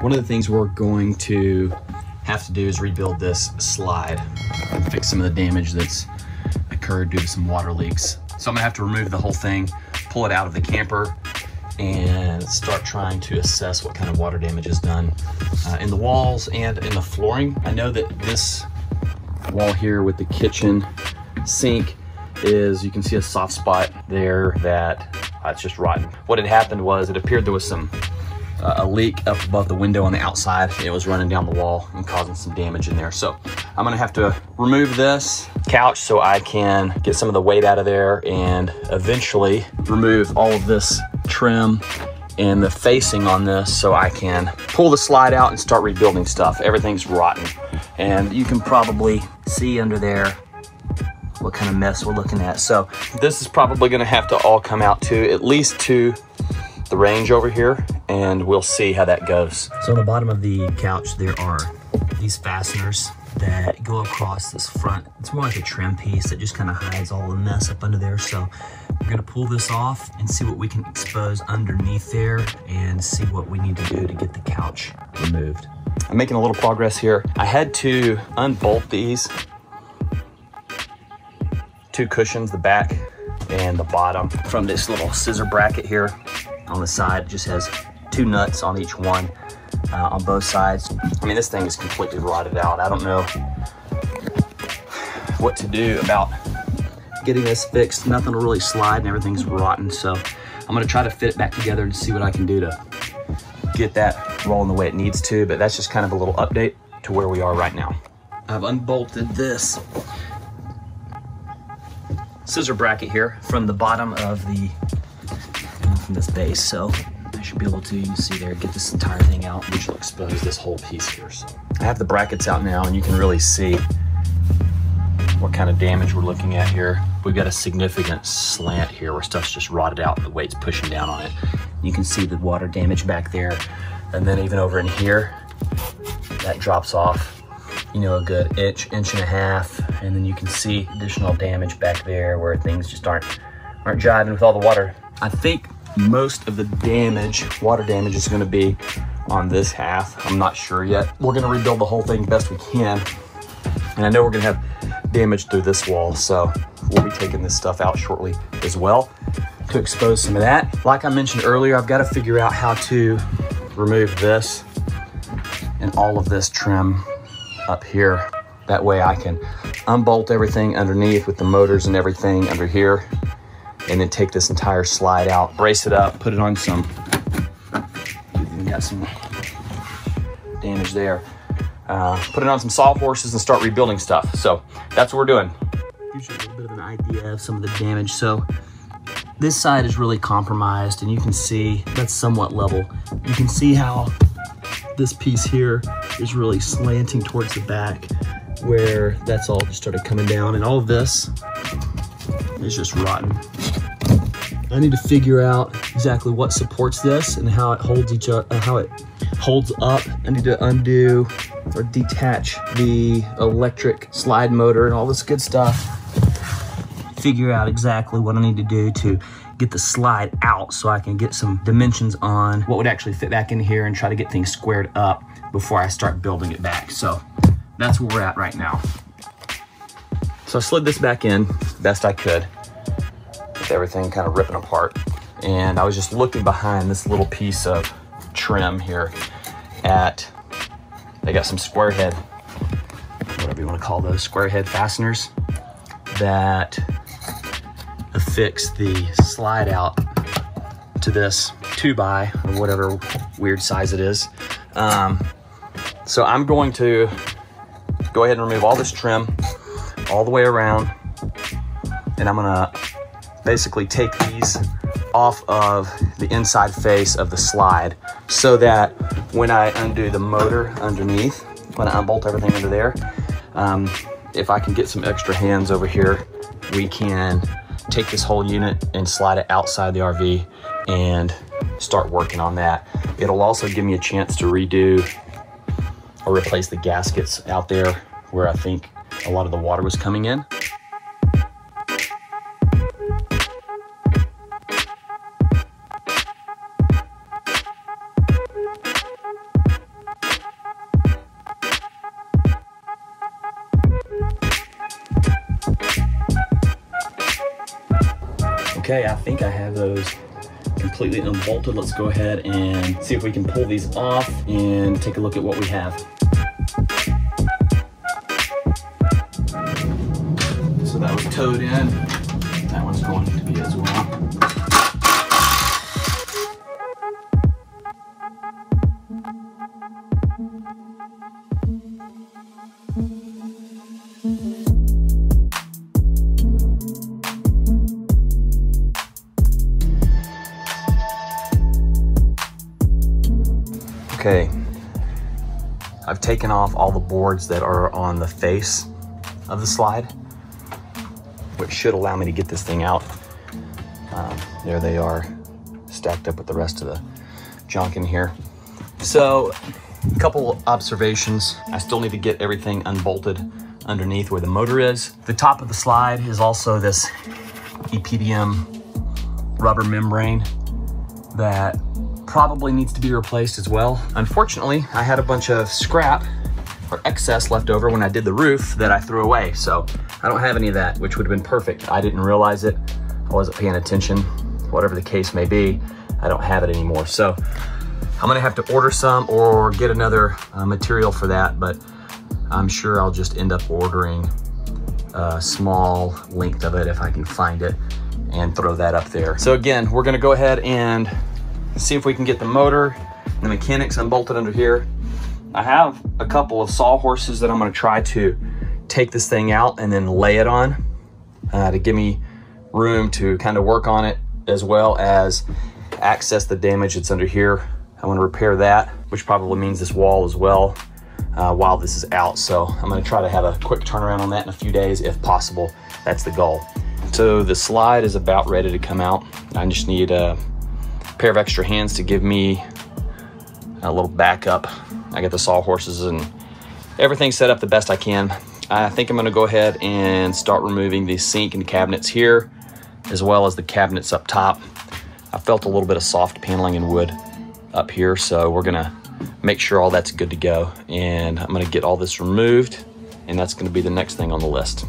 One of the things we're going to have to do is rebuild this slide and fix some of the damage that's occurred due to some water leaks. So I'm gonna have to remove the whole thing, pull it out of the camper, and start trying to assess what kind of water damage is done uh, in the walls and in the flooring. I know that this wall here with the kitchen sink is, you can see a soft spot there that uh, it's just rotten. What had happened was it appeared there was some a leak up above the window on the outside. It was running down the wall and causing some damage in there. So I'm gonna have to remove this couch so I can get some of the weight out of there and eventually remove all of this trim and the facing on this so I can pull the slide out and start rebuilding stuff. Everything's rotten. And you can probably see under there what kind of mess we're looking at. So this is probably gonna have to all come out to at least to the range over here and we'll see how that goes. So on the bottom of the couch, there are these fasteners that go across this front. It's more like a trim piece that just kind of hides all the mess up under there. So we're gonna pull this off and see what we can expose underneath there and see what we need to do to get the couch removed. I'm making a little progress here. I had to unbolt these two cushions, the back and the bottom from this little scissor bracket here on the side. It just has two nuts on each one uh, on both sides. I mean, this thing is completely rotted out. I don't know what to do about getting this fixed. Nothing will really slide and everything's rotten. So I'm gonna try to fit it back together and see what I can do to get that rolling the way it needs to. But that's just kind of a little update to where we are right now. I've unbolted this scissor bracket here from the bottom of the from this base. So I should be able to, you can see there, get this entire thing out, which will expose this whole piece here. So I have the brackets out now and you can really see what kind of damage we're looking at here. We've got a significant slant here where stuff's just rotted out the weight's pushing down on it. You can see the water damage back there. And then even over in here, that drops off, you know, a good inch, inch and a half. And then you can see additional damage back there where things just aren't, aren't jiving with all the water. I think most of the damage, water damage is gonna be on this half. I'm not sure yet. We're gonna rebuild the whole thing best we can. And I know we're gonna have damage through this wall, so we'll be taking this stuff out shortly as well to expose some of that. Like I mentioned earlier, I've gotta figure out how to remove this and all of this trim up here. That way I can unbolt everything underneath with the motors and everything under here and then take this entire slide out, brace it up, put it on some, got some damage there. Uh, put it on some soft sawhorses and start rebuilding stuff. So that's what we're doing. Gives you a little bit of an idea of some of the damage. So this side is really compromised and you can see that's somewhat level. You can see how this piece here is really slanting towards the back where that's all just started coming down and all of this is just rotten. I need to figure out exactly what supports this and how it holds each other, uh, how it holds up. I need to undo or detach the electric slide motor and all this good stuff. Figure out exactly what I need to do to get the slide out so I can get some dimensions on what would actually fit back in here and try to get things squared up before I start building it back. So that's where we're at right now. So I slid this back in best I could everything kind of ripping apart. And I was just looking behind this little piece of trim here at, they got some square head, whatever you want to call those, square head fasteners that affix the slide out to this two by or whatever weird size it is. Um, so I'm going to go ahead and remove all this trim all the way around and I'm gonna basically take these off of the inside face of the slide so that when I undo the motor underneath, when I unbolt everything under there, um, if I can get some extra hands over here, we can take this whole unit and slide it outside the RV and start working on that. It'll also give me a chance to redo or replace the gaskets out there where I think a lot of the water was coming in. Okay, I think I have those completely unbolted. Let's go ahead and see if we can pull these off and take a look at what we have. So that was towed in. That one's going to be as well. Okay, I've taken off all the boards that are on the face of the slide, which should allow me to get this thing out. Um, there they are, stacked up with the rest of the junk in here. So, a couple observations. I still need to get everything unbolted underneath where the motor is. The top of the slide is also this EPDM rubber membrane that probably needs to be replaced as well. Unfortunately, I had a bunch of scrap or excess left over when I did the roof that I threw away. So I don't have any of that, which would have been perfect. I didn't realize it. I wasn't paying attention. Whatever the case may be, I don't have it anymore. So I'm gonna have to order some or get another uh, material for that, but I'm sure I'll just end up ordering a small length of it if I can find it and throw that up there. So again, we're gonna go ahead and see if we can get the motor the mechanics unbolted under here. I have a couple of sawhorses that I'm gonna try to take this thing out and then lay it on uh, to give me room to kind of work on it as well as access the damage that's under here. I wanna repair that, which probably means this wall as well uh, while this is out. So I'm gonna try to have a quick turnaround on that in a few days if possible. That's the goal. So the slide is about ready to come out. I just need a pair of extra hands to give me a little backup. I got the sawhorses and everything set up the best I can. I think I'm gonna go ahead and start removing the sink and cabinets here, as well as the cabinets up top. I felt a little bit of soft paneling and wood up here, so we're gonna make sure all that's good to go. And I'm gonna get all this removed, and that's gonna be the next thing on the list.